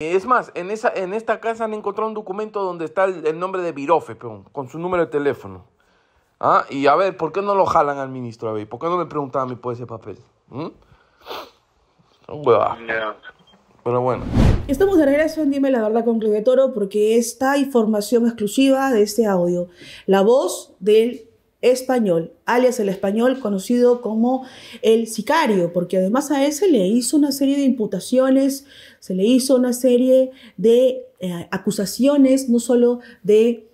Es más, en, esa, en esta casa han encontrado un documento donde está el, nombre de Virofe, con su número de teléfono. ¿Ah? Y a ver, ¿por qué no lo jalan al ministro? A ver, ¿por qué no me preguntan a mí por ese papel? ¿Mm? Pero bueno. Estamos de regreso en Dime la Verdad con Claudia Toro porque esta información exclusiva de este audio, la voz del español, alias el español conocido como el sicario, porque además a él se le hizo una serie de imputaciones, se le hizo una serie de eh, acusaciones, no solo de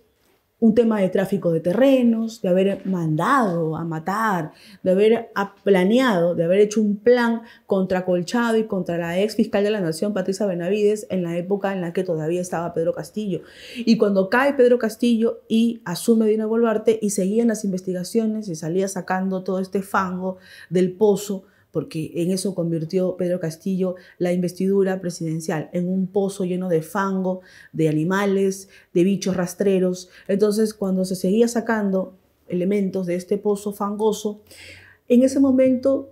un tema de tráfico de terrenos, de haber mandado a matar, de haber planeado, de haber hecho un plan contra Colchado y contra la ex fiscal de la Nación, Patricia Benavides, en la época en la que todavía estaba Pedro Castillo. Y cuando cae Pedro Castillo y asume Dina Boluarte y seguían las investigaciones y salía sacando todo este fango del pozo, porque en eso convirtió Pedro Castillo la investidura presidencial, en un pozo lleno de fango, de animales, de bichos rastreros. Entonces, cuando se seguía sacando elementos de este pozo fangoso, en ese momento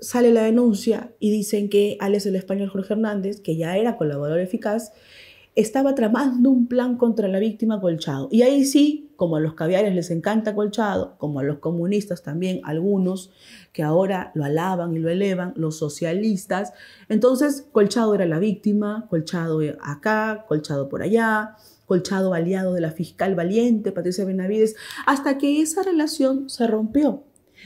sale la denuncia y dicen que Alex el español Jorge Hernández, que ya era colaborador eficaz, estaba tramando un plan contra la víctima Colchado. Y ahí sí, como a los caviares les encanta Colchado, como a los comunistas también, algunos que ahora lo alaban y lo elevan, los socialistas, entonces Colchado era la víctima, Colchado acá, Colchado por allá, Colchado aliado de la fiscal valiente Patricia Benavides, hasta que esa relación se rompió.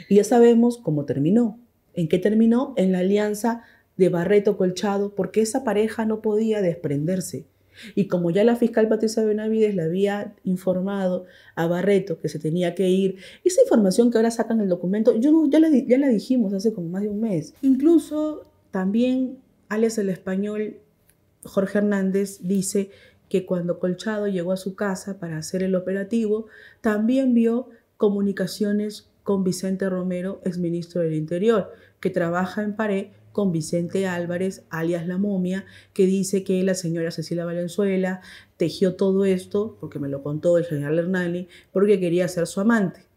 Y ya sabemos cómo terminó. ¿En qué terminó? En la alianza de Barreto Colchado, porque esa pareja no podía desprenderse. Y como ya la fiscal Patricia Benavides le había informado a Barreto que se tenía que ir, esa información que ahora sacan el documento, yo ya, la, ya la dijimos hace como más de un mes. Incluso también, alias el español, Jorge Hernández dice que cuando Colchado llegó a su casa para hacer el operativo, también vio comunicaciones con Vicente Romero, exministro del Interior, que trabaja en Pared con Vicente Álvarez, alias La Momia, que dice que la señora Cecilia Valenzuela tejió todo esto, porque me lo contó el general Hernani, porque quería ser su amante.